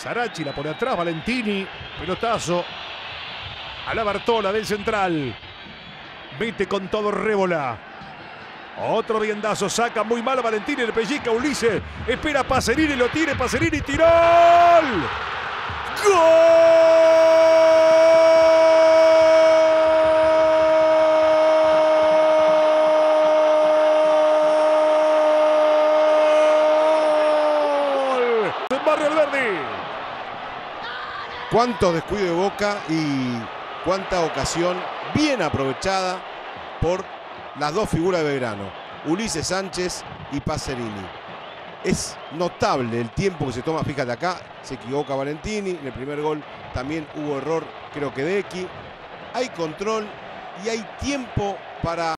Sarachi la pone atrás, Valentini, pelotazo. A la Bartola del central. Mete con todo Rébola. Otro viendazo, saca muy mal a Valentini, le pellizca Ulises. Espera Pacerini, lo tire, Pacerini, tiró. ¡Gol! Barrio Alberdi. Cuánto descuido de Boca y cuánta ocasión bien aprovechada por las dos figuras de Belgrano, Ulises Sánchez y Pacerini. Es notable el tiempo que se toma, fíjate acá, se equivoca Valentini, en el primer gol también hubo error, creo que de Eki. Hay control y hay tiempo para